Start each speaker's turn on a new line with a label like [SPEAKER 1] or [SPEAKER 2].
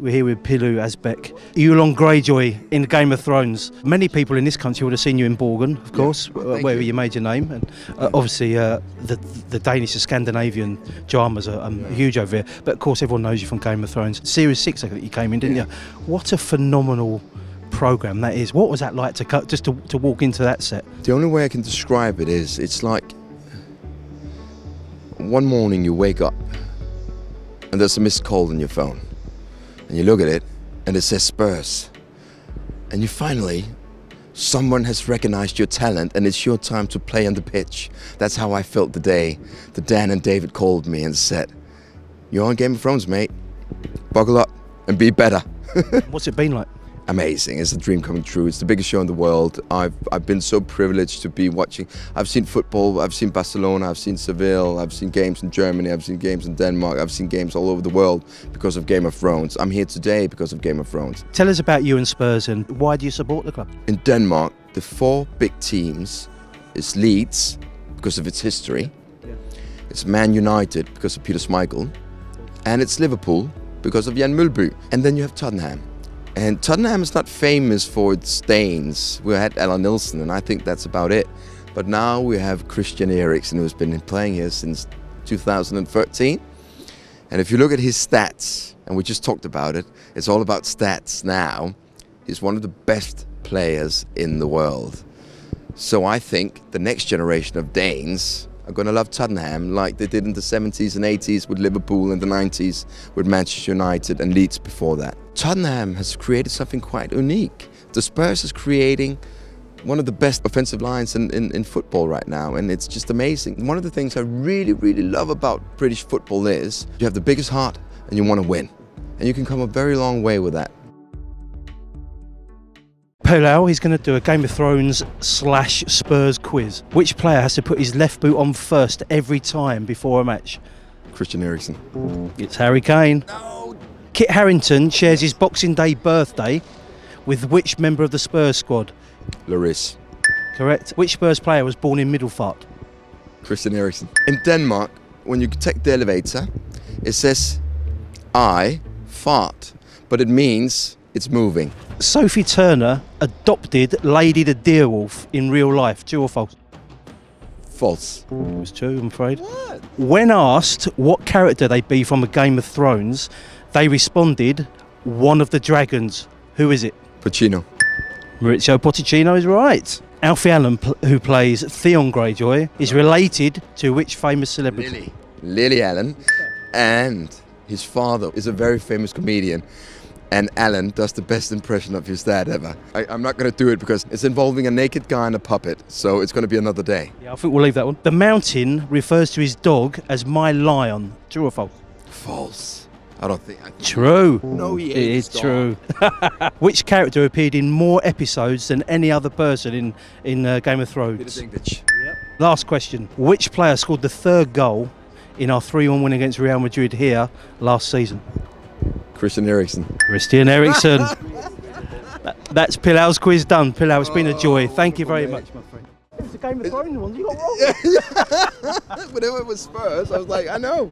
[SPEAKER 1] We're here with Pilou Asbæk. Euron Greyjoy in Game of Thrones. Many people in this country would have seen you in Borgen, of course,
[SPEAKER 2] thank
[SPEAKER 1] where
[SPEAKER 2] you.
[SPEAKER 1] you made your name. And uh, obviously, uh, the, the Danish and Scandinavian dramas are um, huge over here. But of course, everyone knows you from Game of Thrones. Series 6, I think you came in, didn't you? What a phenomenal programme that is. What was that like to cut, just to, to walk into that set?
[SPEAKER 2] The only way I can describe it is it's like one morning you wake up and there's a missed call on your phone. And you look at it and it says Spurs. And you finally, someone has recognized your talent and it's your time to play on the pitch. That's how I felt the day that Dan and David called me and said, You're on Game of Thrones, mate. Buckle up and be better.
[SPEAKER 1] What's it been like?
[SPEAKER 2] Amazing. It's a dream coming true. It's the biggest show in the world. I've I've been so privileged to be watching. I've seen football. I've seen Barcelona. I've seen Seville. I've seen games in Germany. I've seen games in Denmark. I've seen games all over the world because of Game of Thrones. I'm here today because of Game of Thrones.
[SPEAKER 1] Tell us about you and Spurs and why do you support the club?
[SPEAKER 2] In Denmark, the four big teams is Leeds because of its history. It's Man United because of Peter Schmeichel, and it's Liverpool because of Jan Mølby. And then you have Tottenham. And Tottenham is not famous for its stains. We had Allan Nielsen, and I think that's about it. But now we have Christian Eriksen, who's been playing here since 2013. And if you look at his stats, and we just talked about it, it's all about stats now. He's one of the best players in the world. So I think the next generation of Danes are going to love Tottenham like they did in the 70s and 80s with Liverpool in the 90s, with Manchester United and Leeds before that. Tottenham has created something quite unique. The Spurs is creating one of the best offensive lines in, in, in football right now, and it's just amazing. One of the things I really, really love about British football is you have the biggest heart and you want to win. And you can come a very long way with that.
[SPEAKER 1] Pilou, he's going to do a Game of Thrones slash Spurs quiz. Which player has to put his left boot on first every time before a match?
[SPEAKER 2] Christian Eriksen.
[SPEAKER 1] It's Harry Kane. Kit Harington shares his Boxing Day birthday with which member of the Spurs squad?
[SPEAKER 2] Lloris.
[SPEAKER 1] Correct. Which Spurs player was born in Middelfart?
[SPEAKER 2] Christian Eriksen. In Denmark, when you take the elevator, it says I fart, but it means it's moving.
[SPEAKER 1] Sophie Turner adopted Lady the Direwolf in real life. True or false?
[SPEAKER 2] False.
[SPEAKER 1] It was true, I'm afraid. What? When asked what character they'd be from a Game of Thrones, they responded, one of the dragons. Who is it?
[SPEAKER 2] Pacino.
[SPEAKER 1] Mauricio Pochettino is right. Alfie Allen, pl- who plays Theon Greyjoy, is related to which famous celebrity?
[SPEAKER 2] Lily. Lily Allen. And his father is a very famous comedian. And Alan does the best impression of his dad ever. I, I'm not going to do it because it's involving a naked guy and a puppet, so it's going to be another day.
[SPEAKER 1] Yeah, I think we'll leave that one. The mountain refers to his dog as my lion. True or false?
[SPEAKER 2] False. I don't think. I think
[SPEAKER 1] True.
[SPEAKER 2] No, he
[SPEAKER 1] It
[SPEAKER 2] ain't.
[SPEAKER 1] is
[SPEAKER 2] Stop.
[SPEAKER 1] true. Which character appeared in more episodes than any other person in in uh, Game of Thrones?
[SPEAKER 2] Dinklage.
[SPEAKER 1] Last question: Which player scored the third goal in our three-one win against Real Madrid here last season?
[SPEAKER 2] Christian Eriksen.
[SPEAKER 1] Christian Eriksen. That- That's Pilou's quiz done. Pilou, it's been a joy. Thank you very much, my friend. It's a Game of Thrones one. You got wrong.
[SPEAKER 2] Whenever it was Spurs, I was like, I know.